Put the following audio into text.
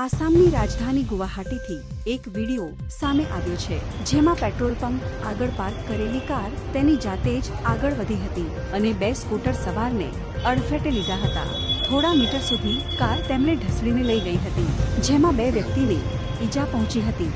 આસામની રાજધાની ગુવાહાટીથી એક વિડિયો સામે આવ્યો છે, જેમાં પેટ્રોલ પંપ આગળ પાર્ક કરેલી કાર તેની જાતે જ આગળ વધી હતી અને બે સ્કૂટર સવારને અડફેટે લીધા હતા. થોડા મીટર સુધી કાર તેમને ઢસડીને લઈ ગઈ હતી, જેમાં બે વ્યક્તિને ઈજા પહોંચી હતી.